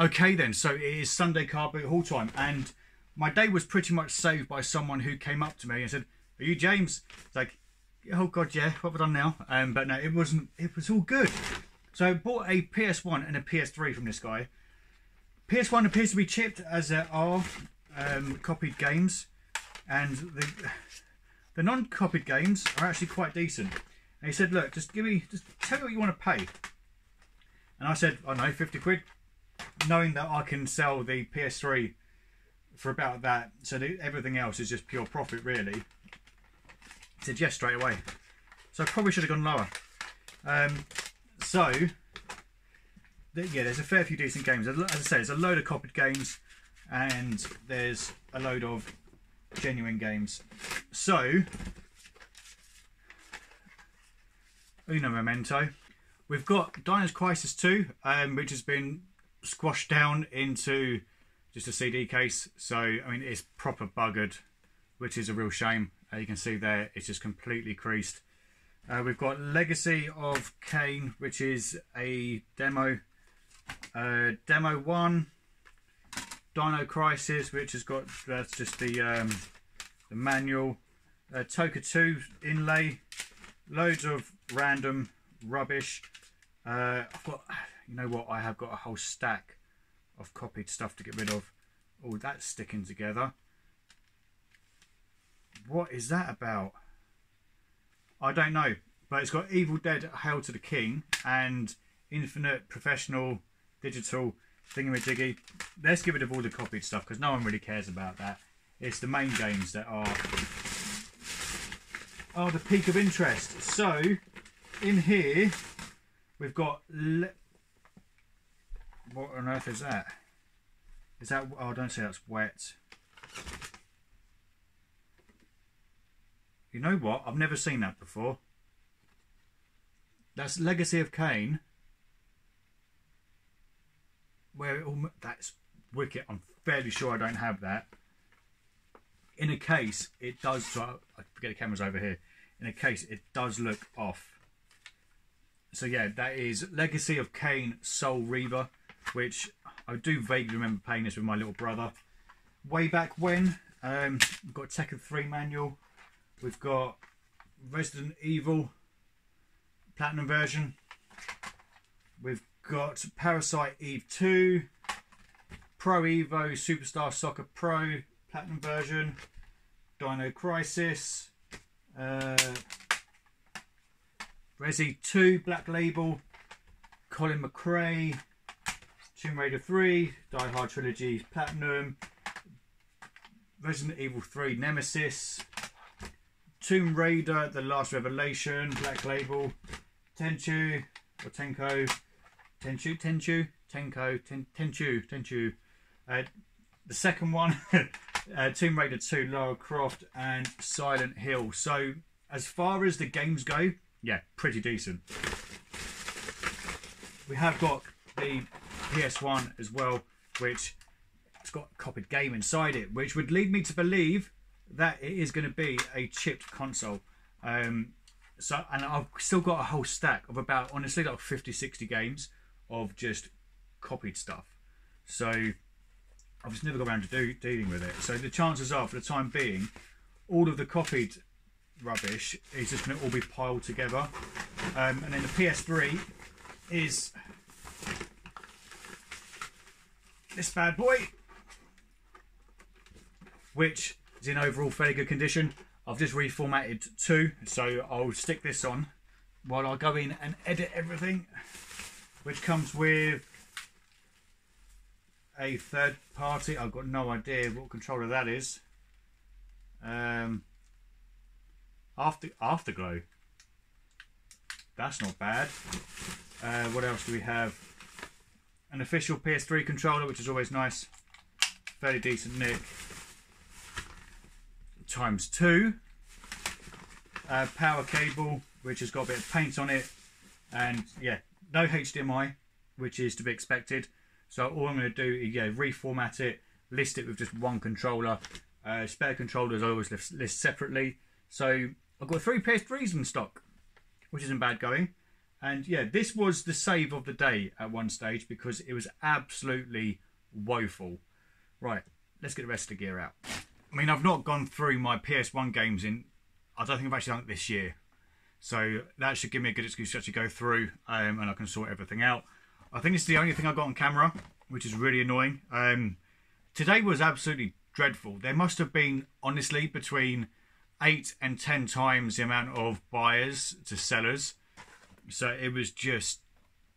Okay then, so it is Sunday car boot haul time, and my day was pretty much saved by someone who came up to me and said, "Are you James?" It's like, "Oh God, yeah. What have I done now?" Um, but no, it wasn't. It was all good. So I bought a PS1 and a PS3 from this guy. PS1 appears to be chipped, as there are um, copied games, and the the non-copied games are actually quite decent. And he said, "Look, just give me, just tell me what you want to pay." And I said, "I know, fifty quid." Knowing that I can sell the PS3 for about that, so the, everything else is just pure profit, really. Said yes straight away. So I probably should have gone lower. Um, so, th- yeah, there's a fair few decent games. As I say, there's a load of copied games, and there's a load of genuine games. So, Uno Memento. We've got Dino's Crisis 2, um, which has been squashed down into just a CD case. So, I mean, it's proper buggered, which is a real shame. Uh, you can see there, it's just completely creased. Uh, we've got Legacy of Kain, which is a demo. Uh, demo 1. Dino Crisis, which has got, that's just the, um, the manual. Uh, TOCA 2 inlay. Loads of random rubbish. Uh, I've got you know what? I have got a whole stack of copied stuff to get rid of. Oh, that's sticking together. What is that about? I don't know. But it's got Evil Dead Hail to the King and Infinite Professional Digital Thingamajiggy. Let's get rid of all the copied stuff because no one really cares about that. It's the main games that are are the peak of interest. So, in here, we've got what on earth is that? Is that... Oh, don't say that's wet. You know what? I've never seen that before. That's Legacy of Kain. Where it all... That's wicked. I'm fairly sure I don't have that. In a case, it does... So I forget the camera's over here. In a case, it does look off. So yeah, that is Legacy of Kain Soul Reaver which I do vaguely remember playing this with my little brother. Way back when, um, we've got Tekken 3 manual, we've got Resident Evil Platinum version, we've got Parasite Eve 2, Pro Evo Superstar Soccer Pro Platinum version, Dino Crisis, uh, Resi 2 Black Label, Colin McRae, Tomb Raider 3, Die Hard Trilogy Platinum, Resident Evil 3 Nemesis, Tomb Raider The Last Revelation, Black Label, Tenchu, or Tenko, Tenchu, Tenchu, Tenko, Ten, Tenchu, Tenchu. Uh, the second one, uh, Tomb Raider 2, Lara Croft, and Silent Hill. So, as far as the games go, yeah, pretty decent. We have got the PS1 as well, which it's got copied game inside it, which would lead me to believe that it is going to be a chipped console. Um, so, and I've still got a whole stack of about, honestly, like 50, 60 games of just copied stuff. So, I've just never got around to do, dealing with it. So, the chances are, for the time being, all of the copied rubbish is just going to all be piled together. Um, and then the PS3 is this bad boy, which is in overall fairly good condition. I've just reformatted two, so I'll stick this on while I go in and edit everything, which comes with a third party. I've got no idea what controller that is. Um, after Afterglow. That's not bad. Uh, what else do we have? An official PS3 controller, which is always nice. Fairly decent nick. Times two. Uh, power cable, which has got a bit of paint on it. And yeah, no HDMI, which is to be expected. So all I'm going to do is yeah, reformat it, list it with just one controller. Uh, spare controllers I always list, list separately. So I've got three PS3s in stock, which isn't bad going. And yeah, this was the save of the day at one stage because it was absolutely woeful. Right, let's get the rest of the gear out. I mean, I've not gone through my PS1 games in, I don't think I've actually done it this year. So that should give me a good excuse to actually go through um, and I can sort everything out. I think it's the only thing I got on camera, which is really annoying. Um, today was absolutely dreadful. There must have been, honestly, between eight and ten times the amount of buyers to sellers. So it was just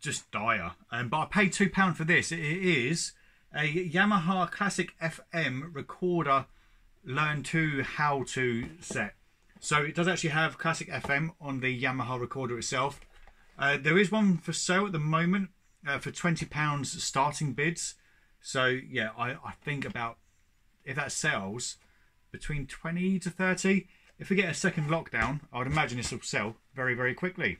just dire. Um, but I paid two pound for this. It is a Yamaha Classic FM recorder learn to how to set. So it does actually have Classic FM on the Yamaha recorder itself. Uh, there is one for sale at the moment uh, for £20 starting bids. So yeah, I, I think about if that sells between 20 to 30. If we get a second lockdown, I would imagine this will sell very, very quickly.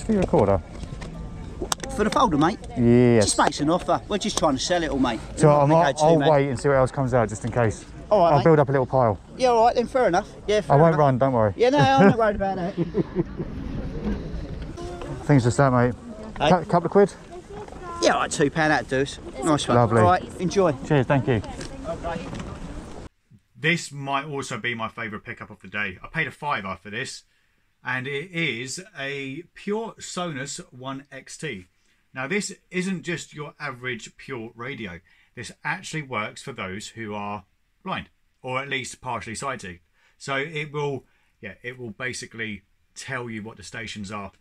much for your recorder? For the folder, mate. Yeah. Just makes an offer. We're just trying to sell it all, mate. So I'm, I'll, go too I'll mad. wait and see what else comes out just in case. All right, I'll mate. build up a little pile. Yeah, all right, then fair enough. Yeah, fair I won't enough. run, don't worry. Yeah, no, I'm not worried about that. Things just that, mate. Hey. Couple of quid? Yeah, all right, two pound that does. Nice one. Lovely. All right, enjoy. Cheers, thank you. This might also be my favourite pickup of the day. I paid a fiver for this, and it is a Pure Sonus 1XT. Now, this isn't just your average pure radio. This actually works for those who are blind, or at least partially sighted. So it will, yeah, it will basically tell you what the stations are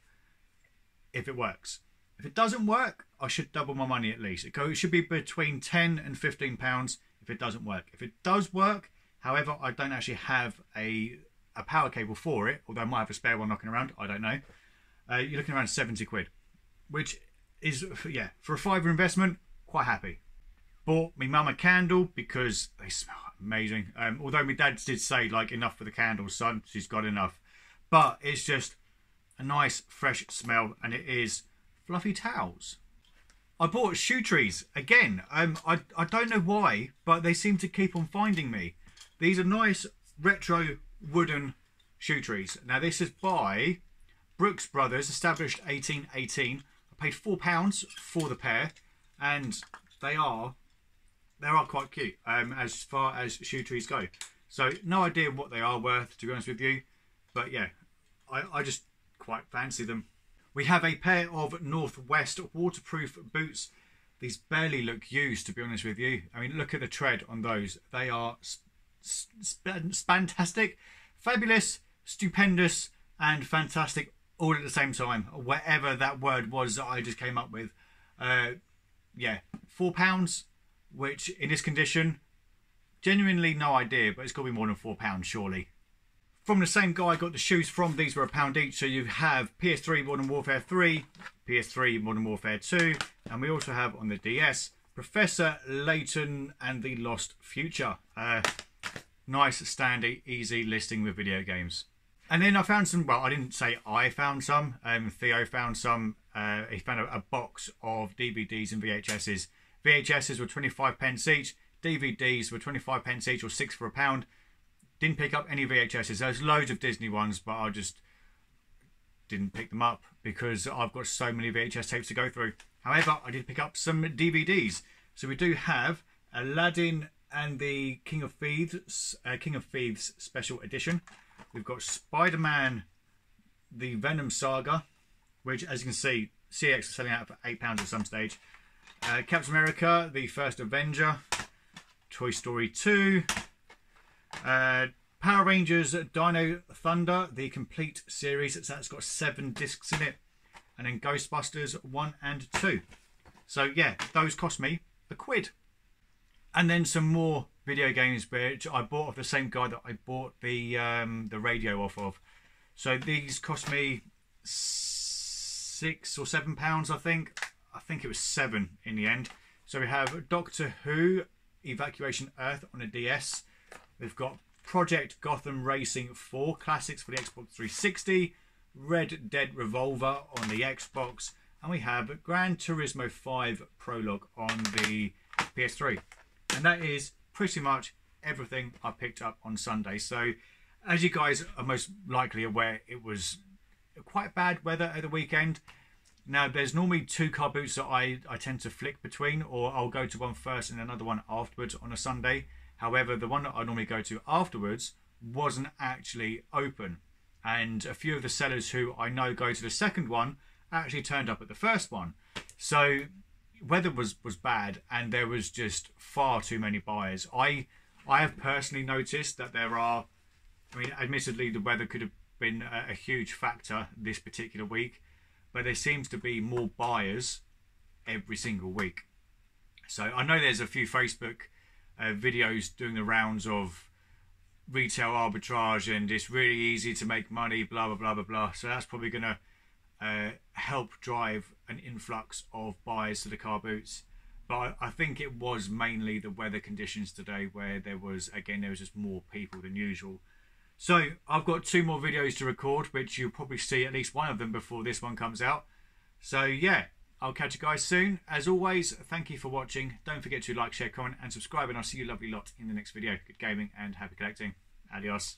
if it works. If it doesn't work, I should double my money at least. It, it should be between 10 and 15 pounds if it doesn't work. If it does work, however, I don't actually have a, a power cable for it, although I might have a spare one knocking around, I don't know. Uh, you're looking around 70 quid, which is, yeah, for a fiver investment, quite happy. Bought me mum a candle because they smell amazing. Um, although my dad did say, like, enough for the candles, son, she's got enough. But it's just a nice fresh smell and it is fluffy towels. I bought shoe trees again. Um, I I don't know why, but they seem to keep on finding me. These are nice retro wooden shoe trees. Now this is by Brooks Brothers, established 1818. I paid four pounds for the pair, and they are they are quite cute um, as far as shoe trees go. So no idea what they are worth, to be honest with you, but yeah, I, I just quite fancy them. We have a pair of Northwest waterproof boots. These barely look used, to be honest with you. I mean, look at the tread on those. They are s- s- fantastic, fabulous, stupendous, and fantastic all at the same time. Whatever that word was that I just came up with. Uh, yeah, four pounds, which in this condition, genuinely no idea, but it's got to be more than four pounds, surely. From the same guy I got the shoes from, these were a pound each. So you have PS3 Modern Warfare 3, PS3 Modern Warfare 2, and we also have on the DS Professor Layton and the Lost Future. Uh, nice, standy, easy listing with video games. And then I found some, well, I didn't say I found some, um, Theo found some. Uh, he found a, a box of DVDs and VHSs. VHSs were 25 pence each, DVDs were 25 pence each or six for a pound. Didn't pick up any VHSs. There's loads of Disney ones, but I just didn't pick them up because I've got so many VHS tapes to go through. However, I did pick up some DVDs. So we do have Aladdin and the King of Thieves, uh, King of Thieves Special Edition. We've got Spider-Man, the Venom Saga, which, as you can see, CeX is selling out for eight pounds at some stage. Uh, Captain America, the First Avenger, Toy Story 2, uh, Power Rangers Dino Thunder, the complete series. That's got seven discs in it. And then Ghostbusters 1 and 2. So, yeah, those cost me a quid. And then some more video games, which I bought off the same guy that I bought the um, the radio off of. So these cost me six or seven pounds, I think. I think it was seven in the end. So we have Doctor Who Evacuation Earth on a DS. We've got Project Gotham Racing 4 classics for the Xbox 360, Red Dead Revolver on the Xbox, and we have Gran Turismo 5 Prologue on the PS3. And that is pretty much everything I picked up on Sunday. So, as you guys are most likely aware, it was quite bad weather at the weekend. Now, there's normally two car boots that I, I tend to flick between, or I'll go to one first and another one afterwards on a Sunday. However, the one that I normally go to afterwards wasn't actually open. And a few of the sellers who I know go to the second one actually turned up at the first one. So weather was, was bad and there was just far too many buyers. I I have personally noticed that there are I mean admittedly the weather could have been a, a huge factor this particular week, but there seems to be more buyers every single week. So I know there's a few Facebook uh, videos doing the rounds of retail arbitrage and it's really easy to make money, blah blah blah blah blah. So that's probably going to uh, help drive an influx of buyers to the car boots. But I think it was mainly the weather conditions today where there was again there was just more people than usual. So I've got two more videos to record, which you'll probably see at least one of them before this one comes out. So yeah, I'll catch you guys soon. As always, thank you for watching. Don't forget to like, share, comment, and subscribe. And I'll see you lovely lot in the next video. Good gaming and happy collecting. Adios.